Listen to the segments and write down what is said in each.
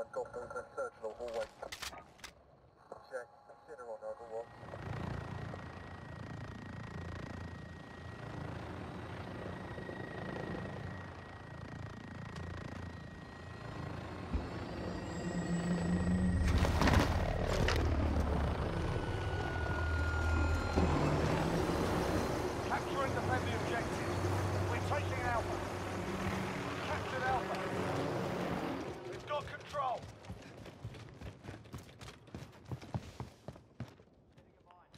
1, got movement, search the hallway. Check, consider on over 1. Capture and defend the objective. We're taking Alpha. Captured Alpha. We've got control.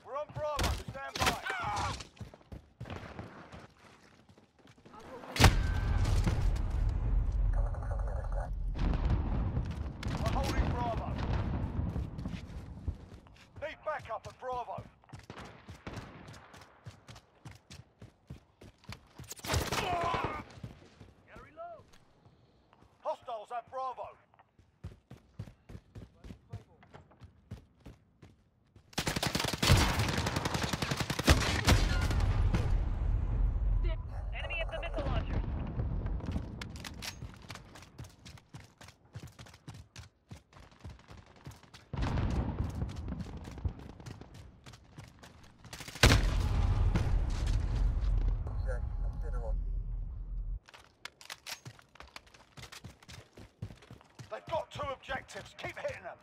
We're on Bravo. Stand by. Coming from the other side. We're holding Bravo. Need backup at Bravo. Gotta reload. Hostiles at Bravo. Enemy at the missile launchers. Check, consider on. They've got two objectives. Keep hitting them.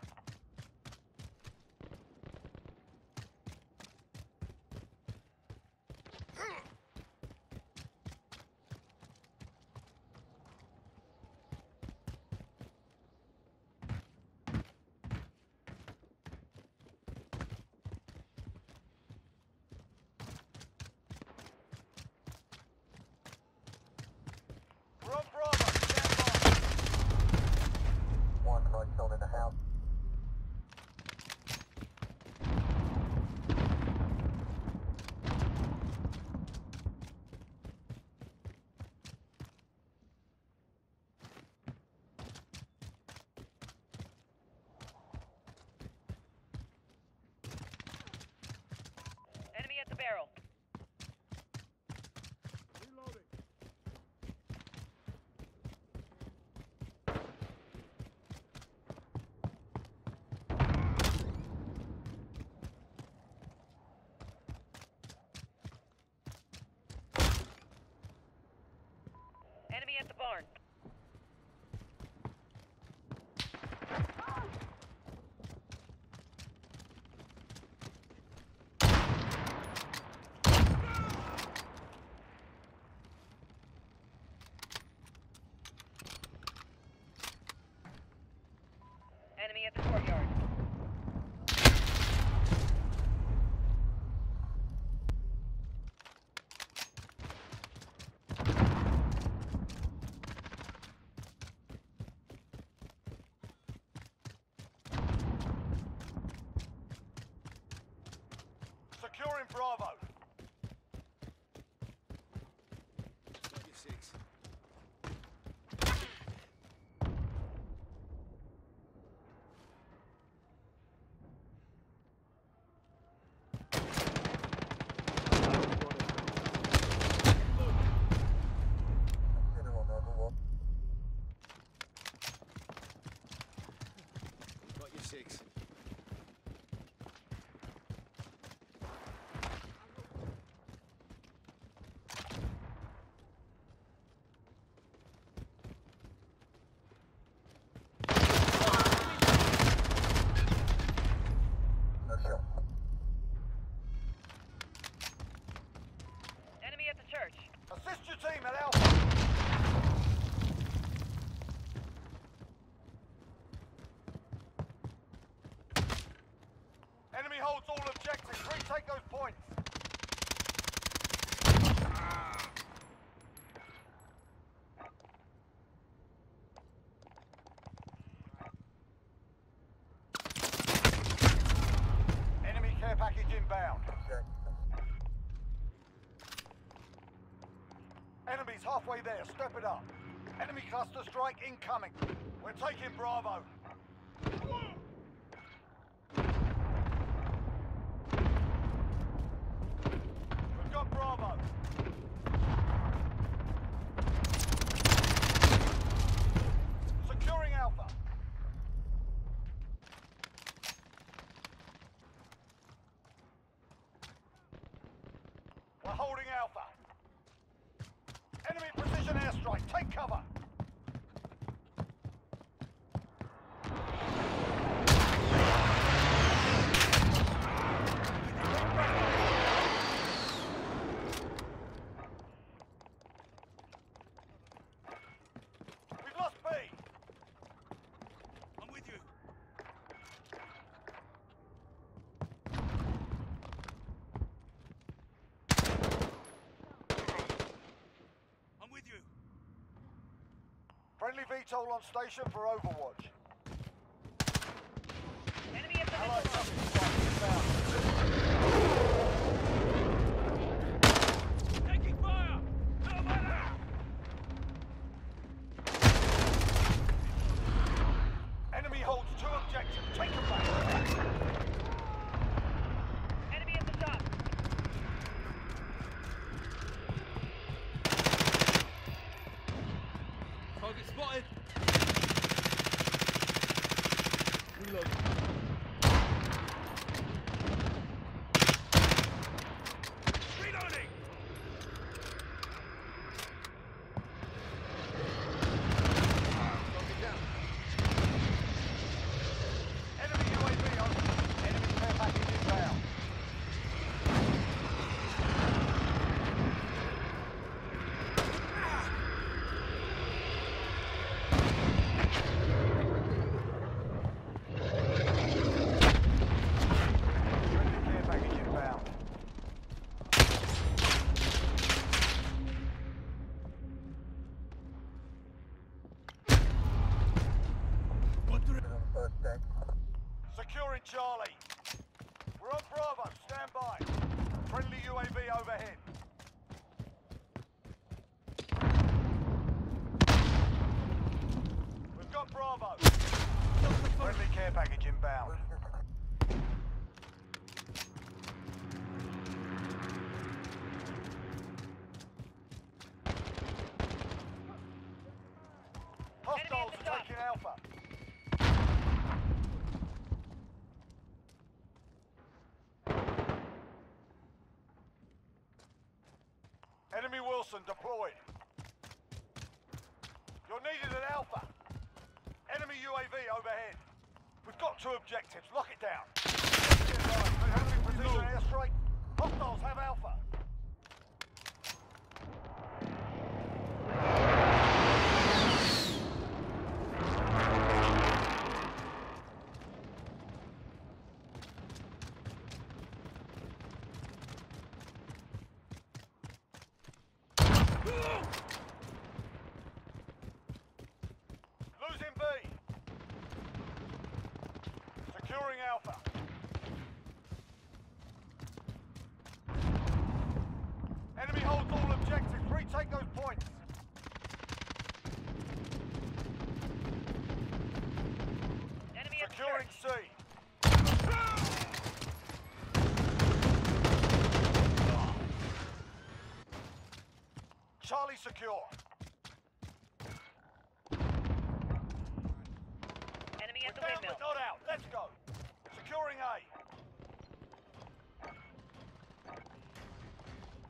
Six. No shot. Enemy at the church. Assist your team at Alpha. Enemy holds objectives. Retake those points. Enemy care package inbound. Check. Halfway there. Step it up. Enemy cluster strike incoming. We're taking Bravo. We've got Bravo. Securing Alpha. We're holding Alpha. Enemy precision airstrike. Take cover. Friendly VTOL on station for Overwatch. Enemy at the Allied missile launch. submarine inbound. Taking fire! No matter! Enemy holds two objectives. Take them back. Enemy at the top. Target spotted. Reload. Reloading! Enemy UAV on. Enemy care package inbound. Friendly care package inbound. One three. On the first deck. Securing Charlie. We're on Bravo. Stand by. Friendly UAV overhead. We've got Bravo. Friendly care package inbound. Hostiles at the are top. taking Alpha. Enemy Wheelson deployed. You're needed at Alpha. Enemy UAV overhead. We've got two objectives. Lock it down. Enemy airstrike. Hostiles have Alpha. Losing B. Securing Alpha. Enemy holds all Retake those points. Enemy Securing. C. Charlie secure. Enemy at the Down windmill. but not out. Let's go. Securing A.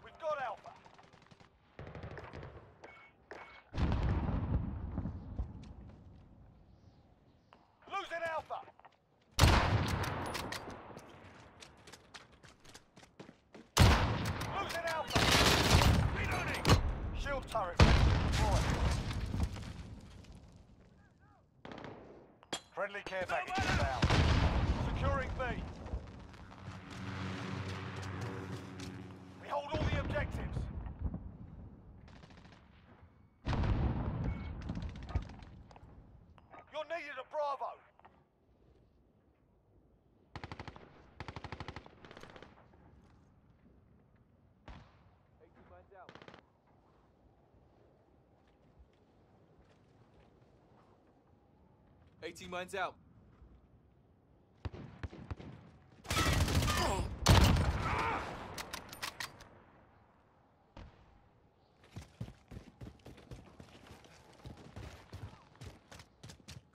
We've got Alpha. Losing Alpha. Losing Alpha. Reloading! Shield turret deployed. Friendly care package inbound. 18 mines out.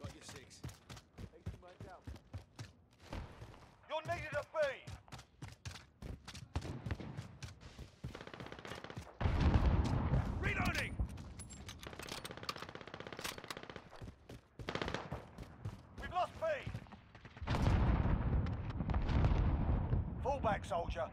Got your six. 18 mines out. You're needed at B. back, soldier.